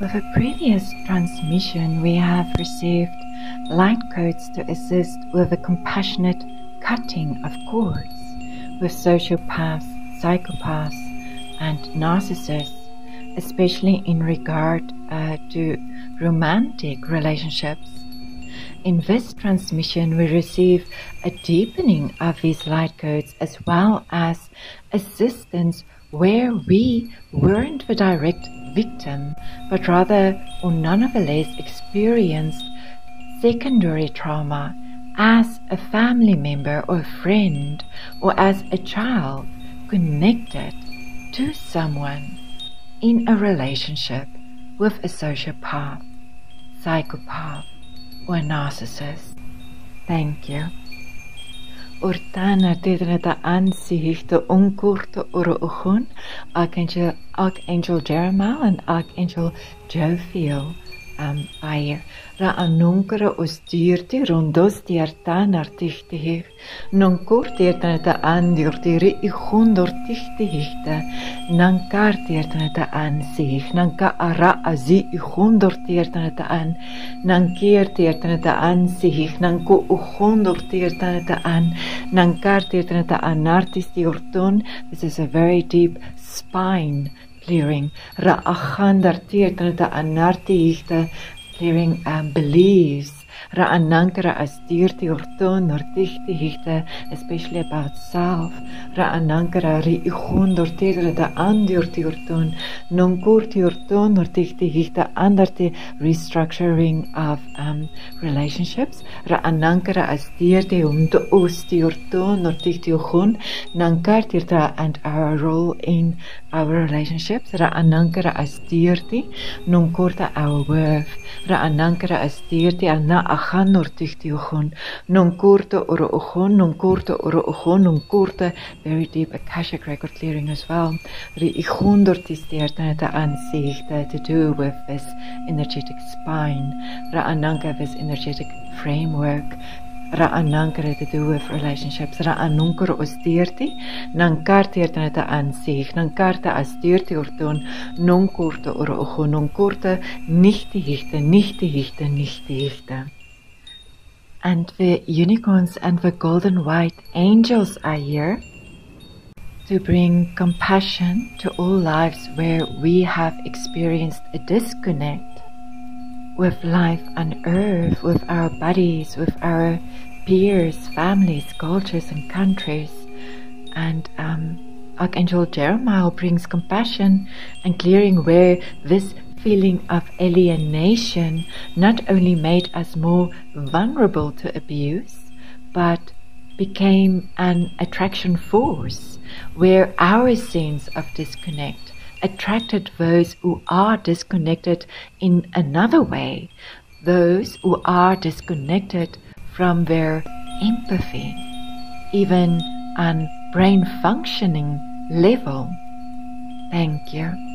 With a previous transmission, we have received light codes to assist with the compassionate cutting of cords with sociopaths, psychopaths, and narcissists, especially in regard uh, to romantic relationships. In this transmission, we receive a deepening of these light codes as well as assistance where we weren't the direct victim, but rather, or nonetheless, experienced secondary trauma as a family member or friend or as a child connected to someone in a relationship with a sociopath, psychopath, or a narcissist. Thank you. Ortana tetrata ansihte onkorte ore ogun, Archangel, Archangel Jeremiel and Archangel Jophiel um, air. Ra anunkara ostirti rondos tiertan artichtihich. Non kurtiertan ta andirtiri i hundortichtihichte. Nan kartiertan ta an sich. Nan ka ara azi i hundortiertan ta an. Nan keertiertan ta an sich. Nan ku u hundortiertan ta an. Nan kartiertan ta an artisti orton. This is a very deep spine clearing. Ra'achandartir ta anarti clearing um, beliefs Ra'anankara astirti urton nortichti hichte, especially about self. Ra'anankara ri ichun dortedra da andiurti urton, non kurti urton nortichti hichte, andarte restructuring of um, relationships. Ra'anankara astirti um de osti urton nortichti uchun, nankartirta and our role in our relationships. Ra'anankara astirti, non kurta our worth. Ra'anankara astirti, anna achan nortichti ochon, non kurte oro ochon, non kurte oro ochon, non kurte, very deep Akashic record clearing as well. Ri ichon dortisteertnete aanzichte to do with this energetic spine. Ra ananka this energetic framework Ra'anankara to do with relationships. Ra'anunkara ostirti, nankartirtana ta ansich, nankarta astirti orton, nonkurta ora ocho, nonkurta, nichti hichte, nichti hichte, nichti hichte. And the unicorns and the golden white angels are here to bring compassion to all lives where we have experienced a disconnect with life on earth, with our bodies, with our peers, families, cultures, and countries. And um, Archangel Jeremiel brings compassion and clearing where this feeling of alienation not only made us more vulnerable to abuse, but became an attraction force where our sense of disconnect attracted those who are disconnected in another way, those who are disconnected from their empathy, even on brain functioning level. Thank you.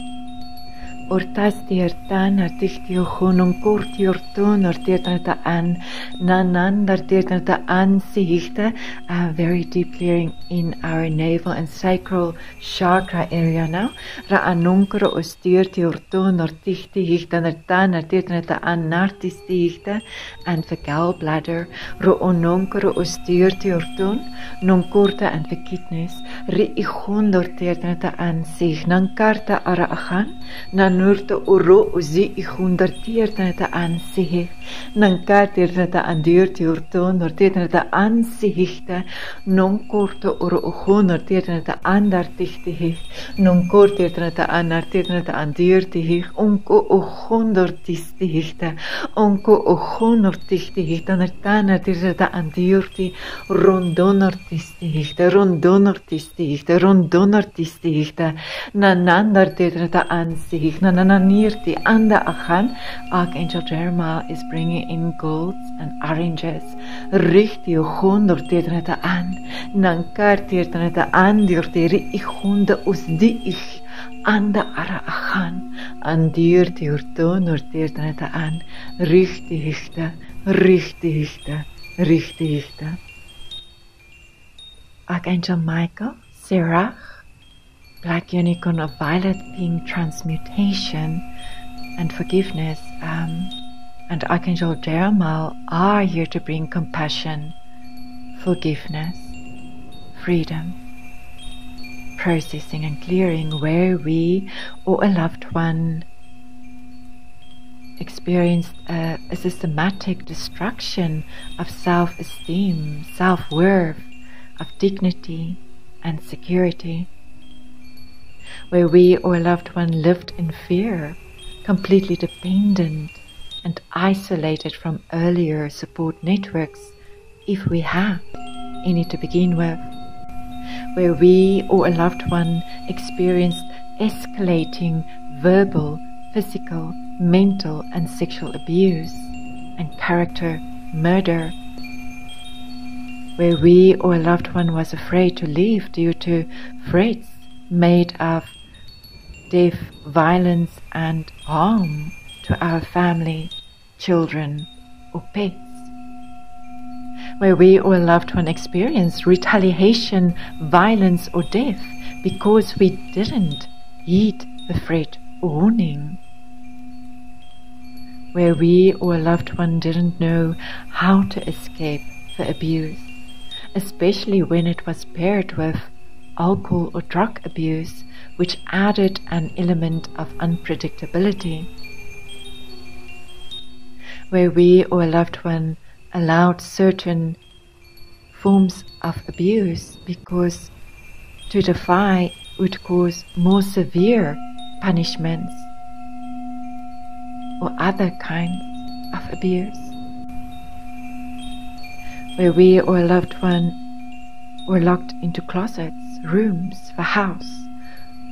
Ortastiirtan artichtio hunum kurtiortun ortirtanata an nanan artirtanata an sichte a very deep clearing in our navel and sacral chakra area now. Ra anunkro ostirtiortun ortichti hichtan artan artirtanata an nartistichte and the gallbladder. Ro onunkro ostirtiortun nunkurta and the kidneys ri ichun ortirtanata an sich nankarta ara achan nan anurto uro uzi i hundartier nata ansihe. Nan kater de andur ti urto nortier nata Non non corto uro uho de ander andartihe non corte nata anartier nata andur tihe unko uho nortistihe ta unko uho nortistihe ta nartan nartier nata andur ti rondo nortistihe ta rondo nortistihe ta rondo nortistihe ta nan nan de Nananirti Anda Achan, Archangel Jeremiah is bringing in golds and oranges. Richti Uchundur Tietraneta An, Nankar Tietraneta An, Dirteri Ichunda Usdi Ich. Anda ara achan, andirti urton urtirtaneta an, richti hichta, richti hichta, richti hichta. Archangel Michael, Sirach, Black Unicorn of Violet Pink Transmutation, and forgiveness. Um, and Archangel Jeremiel are here to bring compassion, forgiveness, freedom, processing and clearing where we or a loved one experienced a, a systematic destruction of self esteem, self worth, of dignity and security. Where we or a loved one lived in fear, completely dependent and isolated from earlier support networks, if we have any to begin with. Where we or a loved one experienced escalating verbal, physical, mental, and sexual abuse and character murder. Where we or a loved one was afraid to leave due to threats made of death, violence, and harm to our family, children, or pets. Where we or a loved one experienced retaliation, violence, or death because we didn't heed the threat or warning. Where we or a loved one didn't know how to escape the abuse, especially when it was paired with alcohol or drug abuse, which added an element of unpredictability. Where we or a loved one allowed certain forms of abuse because to defy would cause more severe punishments or other kinds of abuse. Where we or a loved one were locked into closets, rooms, the house,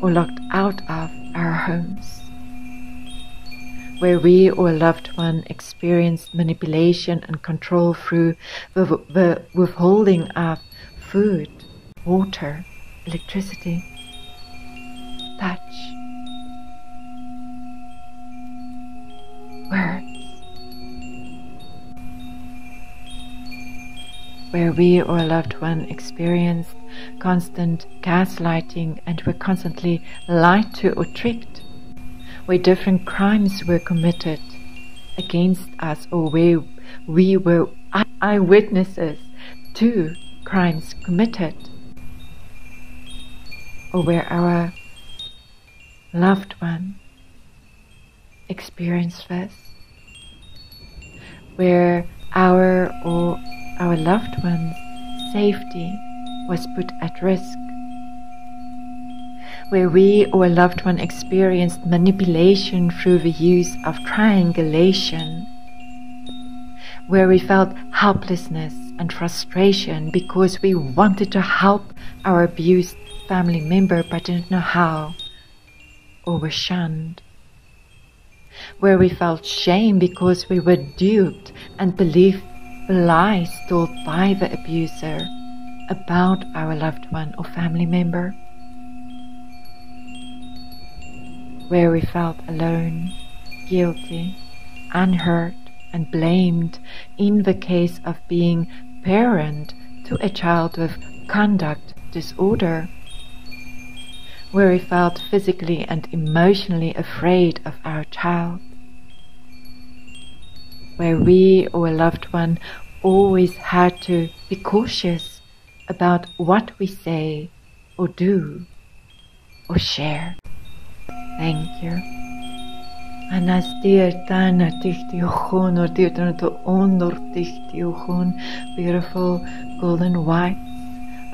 or locked out of our homes. Where we or a loved one experienced manipulation and control through the, the withholding of food, water, electricity, touch, words. Where we or a loved one experienced constant gaslighting and were constantly lied to or tricked, where different crimes were committed against us or where we were eyewitnesses to crimes committed, or where our loved one experienced this, where our or our loved one's safety was put at risk. Where we or a loved one experienced manipulation through the use of triangulation. Where we felt helplessness and frustration because we wanted to help our abused family member but didn't know how or were shunned where we felt shame because we were duped and believed lies told by the abuser about our loved one or family member, where we felt alone, guilty, unheard, and blamed in the case of being parent to a child with conduct disorder, where we felt physically and emotionally afraid of our child where we or a loved one always had to be cautious about what we say or do or share. Thank you. Anastirtana tichtiochon or to ondor tichtiochon, beautiful golden white.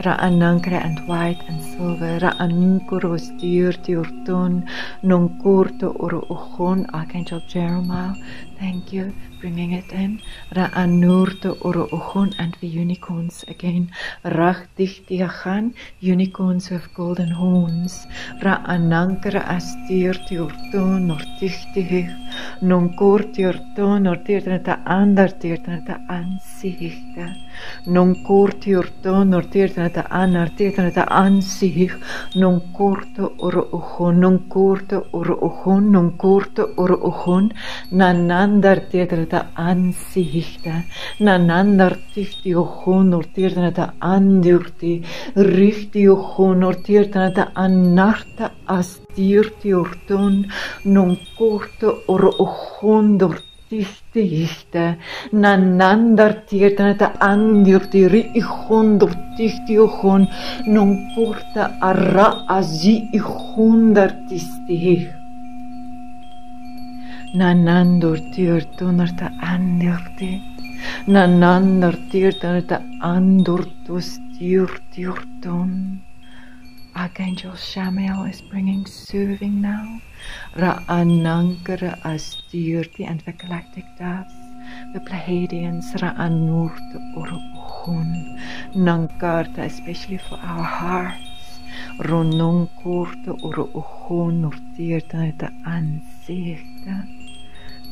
Ra'anankra and white and silver, Ra'anunkuro stuurt urton, non curto oro ochon, Archangel Jeremiel, thank you bringing it in. Ra'anurto oro ochon and the unicorns again. Rach dichtiachan, unicorns with golden horns. Ra'anankra astirti urton nortichtig. Non korti urton nortirten ta ander tirten ta ansichta. Non korti urton nortirten te an arteertana te ansig non corto oro ojon non corto oro ojon non corto oro ojon nanandar teertana te ansigta nanandar tifti ojon orteertana te andurti richti ojon orteertana te anarta astirti orton non corto oro ojon dort tihti nanandar tiertanata andirti ri ihondur tihti non kurta arra azi ihondar tistih. Nanandur tiertanata andirti nanandar tiertanata andurtus tiertirton. Archangel Chamuel is bringing soothing now. Ra'anankara Astirti and the galactic doves, the Pleiadians, Ra'anurta Uruhun, Nankarta, especially for our hearts. Rononkurta Uruhun, Urtirta, the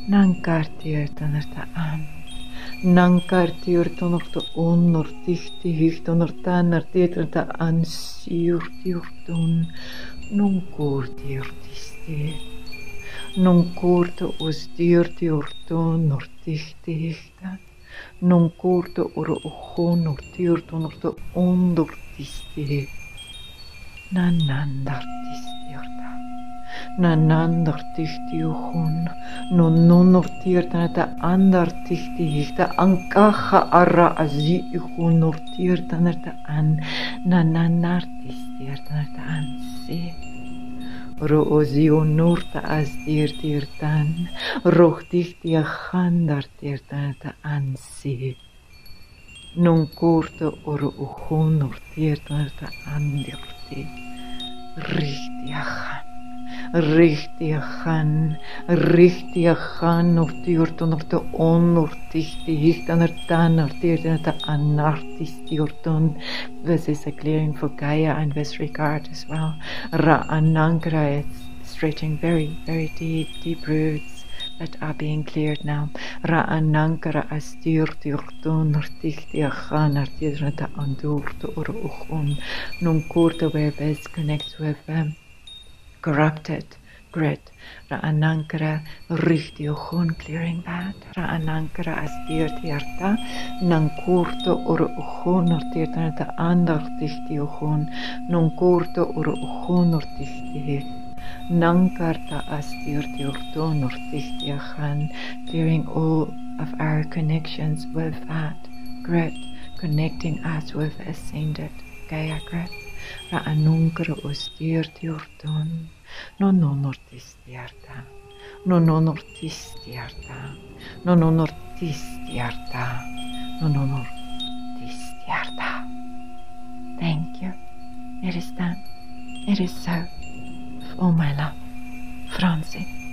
Nang kartiertonerta am. Nang kartiertonokto onnortihti hihtonortaanartietrata ansiurtiurtun. Non kurtiurtisti. Non kurto osdiurtiurtun nortihtihtan. Non kurto oro ojon nortiurtonorto ondortisti. Nanandartisti. nanandertihtiochon, nononortirtanata andartihtihta ankaha arra azi ihunortirtanata an, nananartistirtanata an se. Roozionurta astirtirtan, rohtihtia handartirtanata an se. Non korte oro uhonortirtanata andirti, richtiachan. Richtiachan, richtiachan, ortiurton, orto on, ortichti, hichtan, ertan, ortiurton, erta anartistiurton. This is a clearing for Gaia and this regard as well. Ra anankra, it's stretching very, very deep, deep roots that are being cleared now. Ra anankara astirtiurton, ortichtiachan, ortiurton, erta andurto, or uchun. Nun kurta where this connects with them corrupted grid. Ra'anankara richtiuchun, clearing that. Ra'anankara astirtiarta, nankurto ur uchun urtirtanata andartichtiuchun, nunkurto ur uchun urtichtih. Nankarta astirtiurtun urtichtiachan, clearing all of our connections with that grid, connecting us with ascended Gaia grid. Ra'anunkara ustirtiurtun non onortistiarta, non onortistiarta, non onortistiarta, non onortistiarta. Thank you. It is done. It is so. All my love. Francie.